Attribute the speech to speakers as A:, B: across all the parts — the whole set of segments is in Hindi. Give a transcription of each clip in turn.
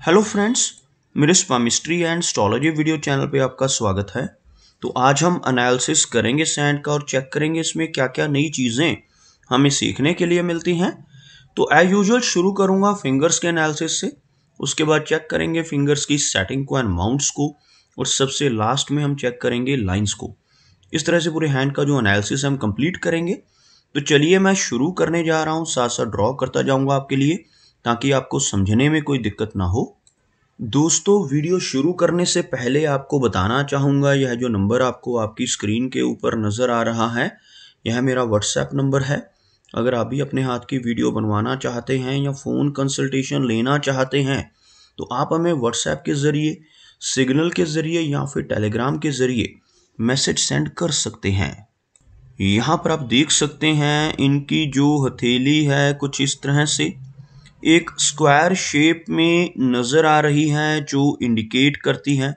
A: हेलो फ्रेंड्स, मेरे palmistry and astrology video channel पे आपका स्वागत है। तो आज हम एनालिसिस करेंगे सैंड का और चेक करेंगे इसमें क्या क्या नई चीज़ें हमें सीखने के लिए मिलती हैं। तो एज यूजुअल शुरू करूँगा फिंगर्स के एनालिसिस से, उसके बाद चेक करेंगे फिंगर्स की सेटिंग को एंड माउंट्स को, और सबसे लास्ट में हम चेक करेंगे लाइन्स को। इस तरह से पूरे हैंड का जो एनालिसिस हम कंप्लीट करेंगे। तो चलिए मैं शुरू करने जा रहा हूँ साथ साथ ड्रॉ करता जाऊँगा आपके लिए। ताकि आपको समझने में कोई दिक्कत ना हो। दोस्तों, वीडियो शुरू करने से पहले आपको बताना चाहूँगा, यह जो नंबर आपको आपकी स्क्रीन के ऊपर नज़र आ रहा है, यह मेरा व्हाट्सएप नंबर है। अगर आप भी अपने हाथ की वीडियो बनवाना चाहते हैं या फ़ोन कंसल्टेशन लेना चाहते हैं तो आप हमें व्हाट्सएप के ज़रिए, सिग्नल के ज़रिए या फिर टेलीग्राम के ज़रिए मैसेज सेंड कर सकते हैं। यहाँ पर आप देख सकते हैं इनकी जो हथेली है कुछ इस तरह से। एक स्क्वायर शेप में नज़र आ रही है जो इंडिकेट करती है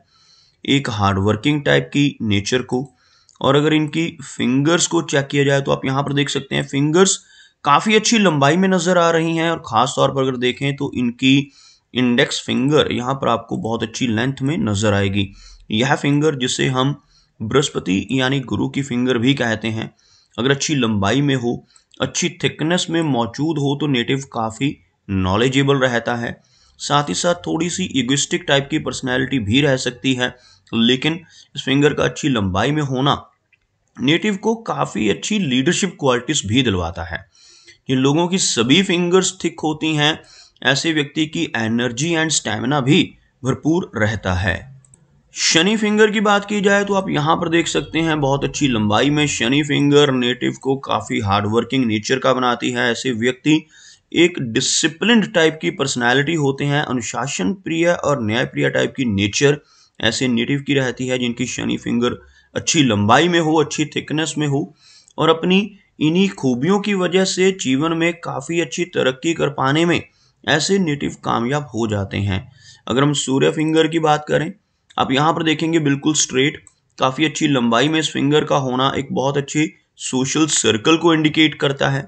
A: एक हार्डवर्किंग टाइप की नेचर को। और अगर इनकी फिंगर्स को चेक किया जाए तो आप यहाँ पर देख सकते हैं फिंगर्स काफ़ी अच्छी लंबाई में नज़र आ रही हैं और ख़ास तौर पर अगर देखें तो इनकी इंडेक्स फिंगर यहाँ पर आपको बहुत अच्छी लेंथ में नज़र आएगी। यह फिंगर जिसे हम बृहस्पति यानी गुरु की फिंगर भी कहते हैं, अगर अच्छी लंबाई में हो, अच्छी थिकनेस में मौजूद हो तो नेटिव काफ़ी नॉलेजेबल रहता है। साथ ही साथ थोड़ी सी इगोस्टिक टाइप की पर्सनैलिटी भी रह सकती है, लेकिन इस फिंगर का अच्छी लंबाई में होना नेटिव को काफ़ी अच्छी लीडरशिप क्वालिटीज़ भी दिलवाता है। जिन लोगों की सभी फिंगर्स थिक होती हैं, ऐसे व्यक्ति की एनर्जी एंड स्टेमिना भी भरपूर रहता है। शनि फिंगर की बात की जाए तो आप यहाँ पर देख सकते हैं, बहुत अच्छी लंबाई में शनि फिंगर नेटिव को काफ़ी हार्डवर्किंग नेचर का बनाती है, ऐसे व्यक्ति एक डिसिप्लिन टाइप की पर्सनालिटी होते हैं, अनुशासन प्रिय और न्याय प्रिय टाइप की नेचर ऐसे नेटिव की रहती है, जिनकी शनि फिंगर अच्छी लंबाई में हो, अच्छी थिकनेस में हो और अपनी इन्हीं खूबियों की वजह से जीवन में काफ़ी अच्छी तरक्की कर पाने में ऐसे नेटिव कामयाब हो जाते हैं। अगर हम सूर्य फिंगर की बात करें, आप यहाँ पर देखेंगे बिल्कुल स्ट्रेट काफ़ी अच्छी लंबाई में इस फिंगर का होना एक बहुत अच्छी सोशल सर्कल को इंडिकेट करता है।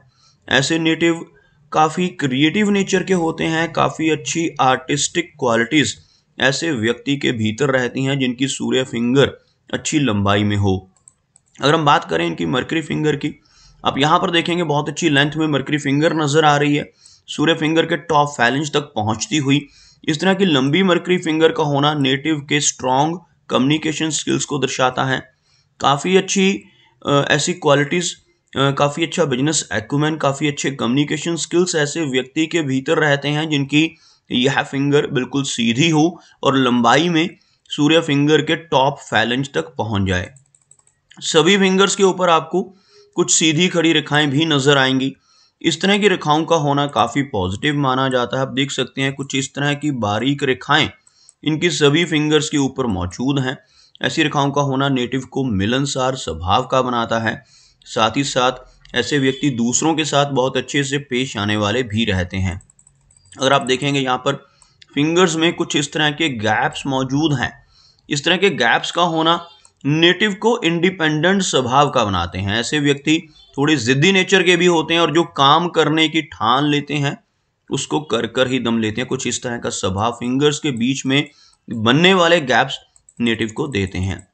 A: ऐसे नेटिव काफ़ी क्रिएटिव नेचर के होते हैं, काफ़ी अच्छी आर्टिस्टिक क्वालिटीज़ ऐसे व्यक्ति के भीतर रहती हैं जिनकी सूर्य फिंगर अच्छी लंबाई में हो। अगर हम बात करें इनकी मरकरी फिंगर की, आप यहाँ पर देखेंगे बहुत अच्छी लेंथ में मरकरी फिंगर नज़र आ रही है। सूर्य फिंगर के टॉप फैलेंज तक पहुँचती हुई, इस तरह की लंबी मरकरी फिंगर का होना नेटिव के स्ट्रॉन्ग कम्युनिकेशन स्किल्स को दर्शाता है। काफ़ी अच्छी ऐसी क्वालिटीज़ काफ़ी अच्छा बिज़नेस एक्यूमेंट काफ़ी अच्छे कम्युनिकेशन स्किल्स ऐसे व्यक्ति के भीतर रहते हैं जिनकी यह फिंगर बिल्कुल सीधी हो और लंबाई में सूर्य फिंगर के टॉप फैलेंज तक पहुँच जाए। सभी फिंगर्स के ऊपर आपको कुछ सीधी खड़ी रेखाएँ भी नज़र आएँगी। इस तरह की रेखाओं का होना काफ़ी पॉजिटिव माना जाता है। आप देख सकते हैं कुछ इस तरह की बारीक रेखाएँ इनकी सभी फिंगर्स के ऊपर मौजूद हैं। ऐसी रेखाओं का होना नेटिव को मिलनसार स्वभाव का बनाता है। साथ ही साथ ऐसे व्यक्ति दूसरों के साथ बहुत अच्छे से पेश आने वाले भी रहते हैं। अगर आप देखेंगे यहाँ पर फिंगर्स में कुछ इस तरह के गैप्स मौजूद हैं। इस तरह के गैप्स का होना नेटिव को इंडिपेंडेंट स्वभाव का बनाते हैं। ऐसे व्यक्ति थोड़े ज़िद्दी नेचर के भी होते हैं और जो काम करने की ठान लेते हैं, उसको कर कर ही दम लेते हैं। कुछ इस तरह का स्वभाव फिंगर्स के बीच में बनने वाले गैप्स नेटिव को देते हैं।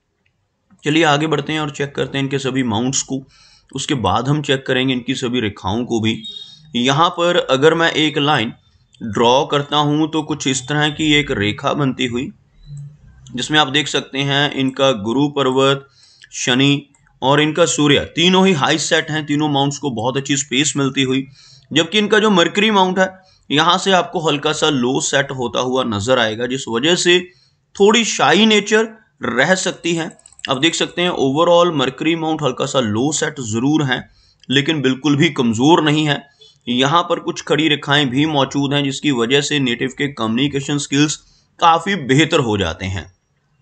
A: चलिए आगे बढ़ते हैं और चेक करते हैं इनके सभी माउंट्स को। उसके बाद हम चेक करेंगे इनकी सभी रेखाओं को भी। यहाँ पर अगर मैं एक लाइन ड्रॉ करता हूँ तो कुछ इस तरह की एक रेखा बनती हुई, जिसमें आप देख सकते हैं इनका गुरु पर्वत, शनि और इनका सूर्य। तीनों ही हाई सेट हैं, तीनों माउंट्स को बहुत अच्छी स्पेस मिलती हुई। जबकि इनका जो मरकरी माउंट है, यहाँ से आपको हल्का सा लो सेट होता हुआ नज़र आएगा, जिस वजह से थोड़ी शाही नेचर रह सकती है। अब देख सकते हैं ओवरऑल मरकरी माउंट हल्का सा लो सेट ज़रूर है, लेकिन बिल्कुल भी कमज़ोर नहीं है। यहाँ पर कुछ खड़ी रेखाएँ भी मौजूद हैं, जिसकी वजह से नेटिव के कम्युनिकेशन स्किल्स काफ़ी बेहतर हो जाते हैं।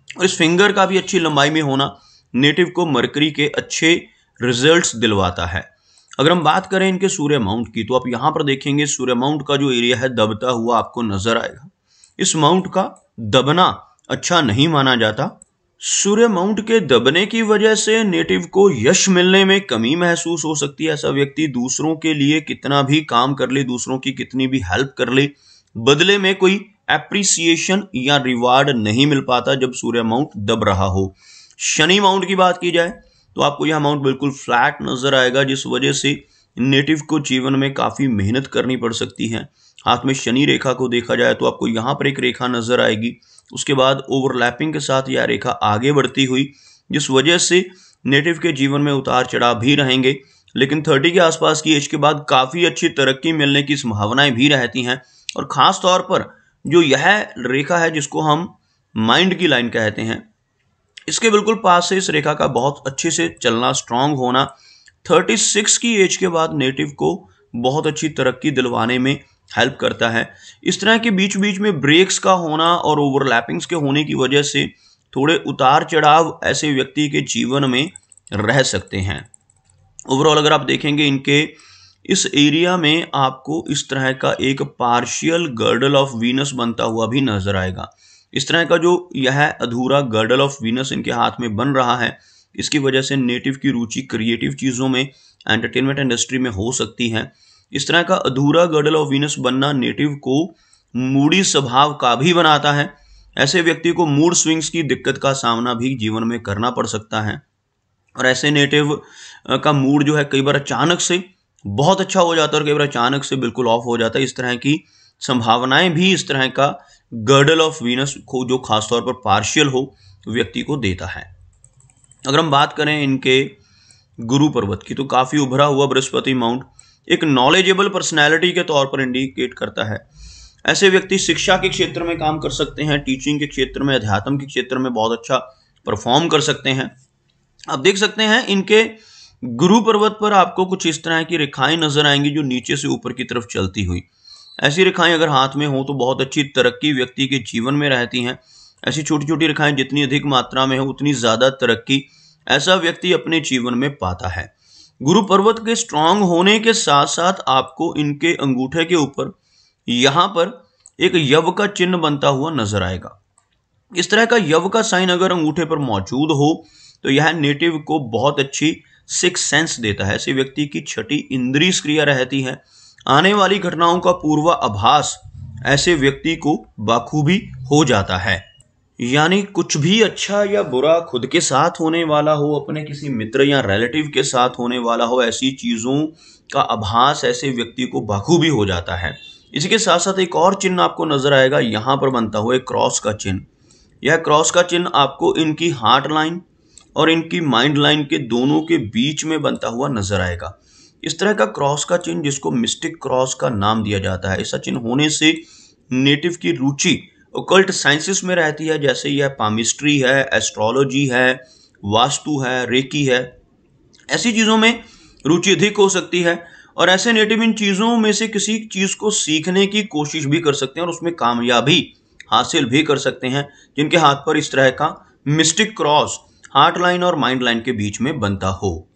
A: और इस फिंगर का भी अच्छी लंबाई में होना नेटिव को मरकरी के अच्छे रिजल्ट्स दिलवाता है। अगर हम बात करें इनके सूर्य माउंट की तो आप यहाँ पर देखेंगे सूर्य माउंट का जो एरिया है, दबता हुआ आपको नज़र आएगा। इस माउंट का दबना अच्छा नहीं माना जाता। सूर्य माउंट के दबने की वजह से नेटिव को यश मिलने में कमी महसूस हो सकती है। ऐसा व्यक्ति दूसरों के लिए कितना भी काम कर ले, दूसरों की कितनी भी हेल्प कर ले, बदले में कोई एप्रिसिएशन या रिवार्ड नहीं मिल पाता जब सूर्य माउंट दब रहा हो। शनि माउंट की बात की जाए तो आपको यह माउंट बिल्कुल फ्लैट नज़र आएगा, जिस वजह से नेटिव को जीवन में काफ़ी मेहनत करनी पड़ सकती है। हाथ में शनि रेखा को देखा जाए तो आपको यहाँ पर एक रेखा नज़र आएगी उसके बाद ओवरलैपिंग के साथ यह रेखा आगे बढ़ती हुई, जिस वजह से नेटिव के जीवन में उतार चढ़ाव भी रहेंगे। लेकिन थर्टी के आसपास की एज के बाद काफ़ी अच्छी तरक्की मिलने की संभावनाएँ भी रहती हैं। और ख़ास तौर पर जो यह रेखा है, जिसको हम माइंड की लाइन कहते हैं, इसके बिल्कुल पास से इस रेखा का बहुत अच्छे से चलना स्ट्रांग होना 36 की एज के बाद नेटिव को बहुत अच्छी तरक्की दिलवाने में हेल्प करता है। इस तरह के बीच बीच में ब्रेक्स का होना और ओवरलैपिंग्स के होने की वजह से थोड़े उतार चढ़ाव ऐसे व्यक्ति के जीवन में रह सकते हैं। ओवरऑल अगर आप देखेंगे इनके, इस एरिया में आपको इस तरह का एक पार्शियल गर्डल ऑफ़ वीनस बनता हुआ भी नज़र आएगा। इस तरह का जो यह अधूरा गर्डल ऑफ़ वीनस इनके हाथ में बन रहा है, इसकी वजह से नेटिव की रुचि क्रिएटिव चीज़ों में एंटरटेनमेंट इंडस्ट्री में हो सकती है। इस तरह का अधूरा गर्डल ऑफ़ वीनस बनना नेटिव को मूडी स्वभाव का भी बनाता है। ऐसे व्यक्ति को मूड स्विंग्स की दिक्कत का सामना भी जीवन में करना पड़ सकता है। और ऐसे नेटिव का मूड जो है कई बार अचानक से बहुत अच्छा हो जाता है और कई बार अचानक से बिल्कुल ऑफ़ हो जाता है। इस तरह की संभावनाएँ भी इस तरह का गर्डल ऑफ़ वीनस को जो खासतौर पर पार्शियल हो, व्यक्ति को देता है। अगर हम बात करें इनके गुरु पर्वत की तो काफ़ी उभरा हुआ बृहस्पति माउंट एक नॉलेजेबल पर्सनैलिटी के तौर पर इंडिकेट करता है। ऐसे व्यक्ति शिक्षा के क्षेत्र में काम कर सकते हैं टीचिंग के क्षेत्र में, अध्यात्म के क्षेत्र में बहुत अच्छा परफॉर्म कर सकते हैं। आप देख सकते हैं, इनके गुरु पर्वत पर आपको कुछ इस तरह की रेखाएँ नज़र आएँगी जो नीचे से ऊपर की तरफ़ चलती हुई। ऐसी रेखाएँ अगर हाथ में हो तो बहुत अच्छी तरक्की व्यक्ति के जीवन में रहती हैं। ऐसी छोटी छोटी रेखाएँ जितनी अधिक मात्रा में हो, उतनी ज़्यादा तरक्की ऐसा व्यक्ति अपने जीवन में पाता है। गुरु पर्वत के स्ट्रांग होने के साथ साथ आपको इनके अंगूठे के ऊपर, यहाँ पर एक यव का चिन्ह बनता हुआ नज़र आएगा। इस तरह का यव का साइन अगर अंगूठे पर मौजूद हो तो यह नेटिव को बहुत अच्छी सिक्स सेंस देता है। ऐसे व्यक्ति की छठी इंद्री क्रिया रहती है। आने वाली घटनाओं का पूर्वा आभास ऐसे व्यक्ति को बाखूबी हो जाता है। यानी कुछ भी अच्छा या बुरा खुद के साथ होने वाला हो, अपने किसी मित्र या रिलेटिव के साथ होने वाला हो, ऐसी चीज़ों का आभास ऐसे व्यक्ति को बखूबी हो जाता है। इसी के साथ साथ एक और चिन्ह आपको नज़र आएगा, यहाँ पर बनता हुआ क्रॉस का चिन्ह। यह क्रॉस का चिन्ह आपको इनकी हार्ट लाइन और इनकी माइंड लाइन के दोनों के बीच में बनता हुआ नज़र आएगा। इस तरह का क्रॉस का चिन्ह जिसको मिस्टिक क्रॉस का नाम दिया जाता है, ऐसा चिन्ह होने से नेटिव की रुचि ओकल्ट साइंसेस में रहती है, जैसे यह पामिस्ट्री है, एस्ट्रोलॉजी है, वास्तु है, रेकी है, ऐसी चीज़ों में रुचि अधिक हो सकती है और ऐसे नेटिव इन चीज़ों में से किसी चीज़ को सीखने की कोशिश भी कर सकते हैं और उसमें कामयाबी हासिल भी कर सकते हैं, जिनके हाथ पर इस तरह का मिस्टिक क्रॉस हार्ट लाइन और माइंड लाइन के बीच में बनता हो।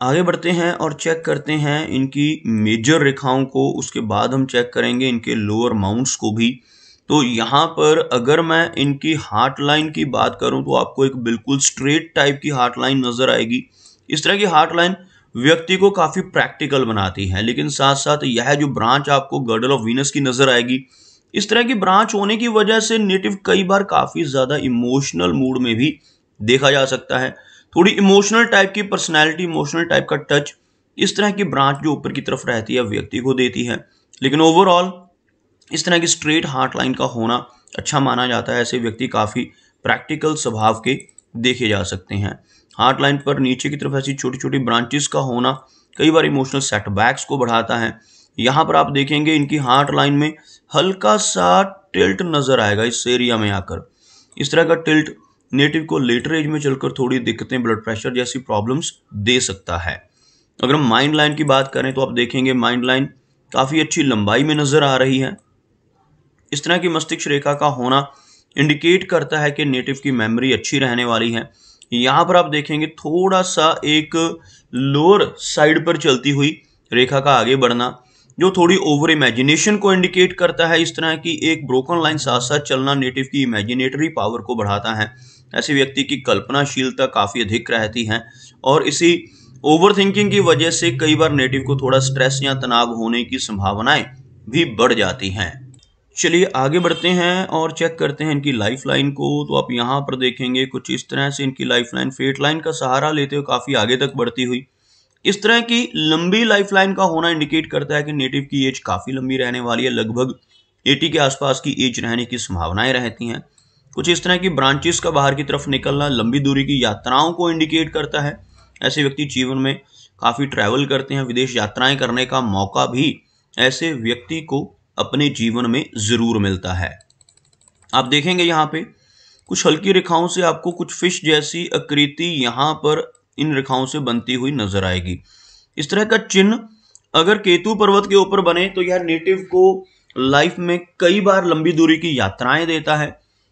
A: आगे बढ़ते हैं और चेक करते हैं इनकी मेजर रेखाओं को, उसके बाद हम चेक करेंगे इनके लोअर माउंट्स को भी। तो यहाँ पर अगर मैं इनकी हार्ट लाइन की बात करूँ तो आपको एक बिल्कुल स्ट्रेट टाइप की हार्ट लाइन नज़र आएगी। इस तरह की हार्ट लाइन व्यक्ति को काफ़ी प्रैक्टिकल बनाती है, लेकिन साथ साथ यह जो ब्रांच आपको गर्डल ऑफ़ वीनस की नज़र आएगी, इस तरह की ब्रांच होने की वजह से नेटिव कई बार काफ़ी ज़्यादा इमोशनल मूड में भी देखा जा सकता है। थोड़ी इमोशनल टाइप की पर्सनैलिटी, इमोशनल टाइप का टच इस तरह की ब्रांच जो ऊपर की तरफ़ रहती है, व्यक्ति को देती है। लेकिन ओवरऑल इस तरह की स्ट्रेट हार्ट लाइन का होना अच्छा माना जाता है, ऐसे व्यक्ति काफ़ी प्रैक्टिकल स्वभाव के देखे जा सकते हैं। हार्ट लाइन पर नीचे की तरफ़ ऐसी छोटी छोटी ब्रांचेस का होना कई बार इमोशनल सेटबैक्स को बढ़ाता है। यहाँ पर आप देखेंगे इनकी हार्ट लाइन में हल्का सा टिल्ट नज़र आएगा इस एरिया में आकर। इस तरह का टिल्ट नेटिव को लेटर एज में चलकर थोड़ी दिक्कतें ब्लड प्रेशर जैसी प्रॉब्लम्स दे सकता है। अगर हम माइंड लाइन की बात करें तो आप देखेंगे माइंड लाइन काफ़ी अच्छी लंबाई में नज़र आ रही है। इस तरह की मस्तिष्क रेखा का होना इंडिकेट करता है कि नेटिव की मेमोरी अच्छी रहने वाली है। यहाँ पर आप देखेंगे, थोड़ा सा एक लोअर साइड पर चलती हुई रेखा का आगे बढ़ना, जो थोड़ी ओवर इमेजिनेशन को इंडिकेट करता है। इस तरह की एक ब्रोकन लाइन साथ साथ चलना नेटिव की इमेजिनेटरी पावर को बढ़ाता है। ऐसे व्यक्ति की कल्पनाशीलता काफ़ी अधिक रहती है और इसी ओवर थिंकिंग की वजह से कई बार नेटिव को थोड़ा स्ट्रेस या तनाव होने की संभावनाएँ भी बढ़ जाती हैं। चलिए आगे बढ़ते हैं और चेक करते हैं इनकी लाइफ लाइन को। तो आप यहाँ पर देखेंगे, कुछ इस तरह से इनकी लाइफ लाइन फेट लाइन का सहारा लेते हुए काफ़ी आगे तक बढ़ती हुई। इस तरह की लंबी लाइफ लाइन का होना इंडिकेट करता है कि नेटिव की एज काफ़ी लंबी रहने वाली है, लगभग 80 के आसपास की एज रहने की संभावनाएँ रहती हैं। कुछ इस तरह की ब्रांचेस का बाहर की तरफ़ निकलना लंबी दूरी की यात्राओं को इंडिकेट करता है। ऐसे व्यक्ति जीवन में काफ़ी ट्रैवल करते हैं, विदेश यात्राएँ करने का मौका भी ऐसे व्यक्ति को अपने जीवन में ज़रूर मिलता है। आप देखेंगे यहाँ पे, कुछ हल्की रेखाओं से आपको कुछ फ़िश जैसी आकृति यहाँ पर इन रेखाओं से बनती हुई नज़र आएगी। इस तरह का चिन्ह अगर केतु पर्वत के ऊपर बने तो यह नेटिव को लाइफ में कई बार लंबी दूरी की यात्राएँ देता है।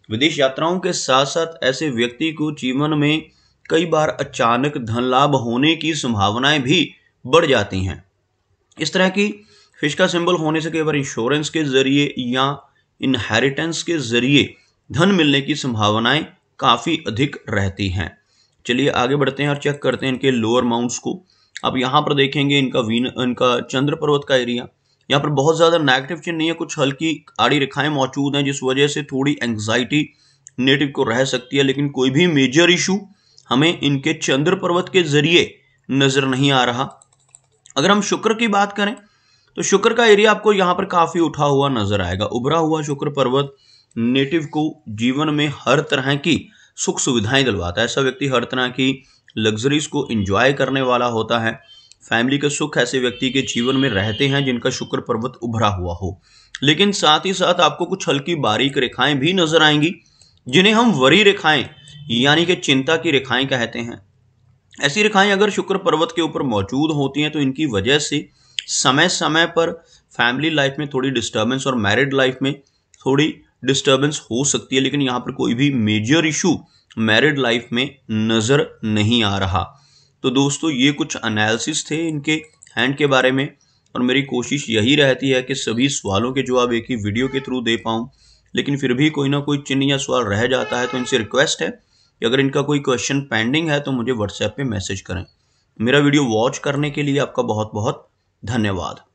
A: विदेश यात्राओं के साथ साथ ऐसे व्यक्ति को जीवन में कई बार अचानक धन लाभ होने की संभावनाएँ भी बढ़ जाती हैं। इस तरह की फ़िश का सिंबल होने से कई बार इंश्योरेंस के ज़रिए या इनहेरिटेंस के ज़रिए धन मिलने की संभावनाएँ काफ़ी अधिक रहती हैं। चलिए आगे बढ़ते हैं और चेक करते हैं इनके लोअर माउंट्स को। अब यहाँ पर देखेंगे इनका वीन, इनका चंद्र पर्वत का एरिया यहाँ पर बहुत ज़्यादा नेगेटिव चिन्ह नहीं है, कुछ हल्की आड़ी रेखाएँ मौजूद हैं, जिस वजह से थोड़ी एंग्जाइटी नेटिव को रह सकती है, लेकिन कोई भी मेजर इशू हमें इनके चंद्र पर्वत के ज़रिए नज़र नहीं आ रहा। अगर हम शुक्र की बात करें तो शुक्र का एरिया आपको यहाँ पर काफ़ी उठा हुआ नज़र आएगा। उभरा हुआ शुक्र पर्वत नेटिव को जीवन में हर तरह की सुख सुविधाएँ दिलवाता है। ऐसा व्यक्ति हर तरह की लग्जरीज को एंजॉय करने वाला होता है। फैमिली के सुख ऐसे व्यक्ति के जीवन में रहते हैं जिनका शुक्र पर्वत उभरा हुआ हो। लेकिन साथ ही साथ आपको कुछ हल्की बारीक रेखाएँ भी नज़र आएँगी, जिन्हें हम वरी रेखाएँ, यानी कि चिंता की रेखाएँ कहते हैं। ऐसी रेखाएँ अगर शुक्र पर्वत के ऊपर मौजूद होती हैं तो इनकी वजह से समय समय पर फैमिली लाइफ में थोड़ी डिस्टर्बेंस और मैरिड लाइफ में थोड़ी डिस्टर्बेंस हो सकती है, लेकिन यहाँ पर कोई भी मेजर इशू मैरिड लाइफ में नज़र नहीं आ रहा। तो दोस्तों, ये कुछ एनालिसिस थे इनके हैंड के बारे में, और मेरी कोशिश यही रहती है कि सभी सवालों के जवाब एक ही वीडियो के थ्रू दे पाऊँ, लेकिन फिर भी कोई ना कोई चिन्ह या सवाल रह जाता है तो इनसे रिक्वेस्ट है कि अगर इनका कोई क्वेश्चन पेंडिंग है तो मुझे व्हाट्सएप पे मैसेज करें। मेरा वीडियो वॉच करने के लिए आपका बहुत बहुत धन्यवाद।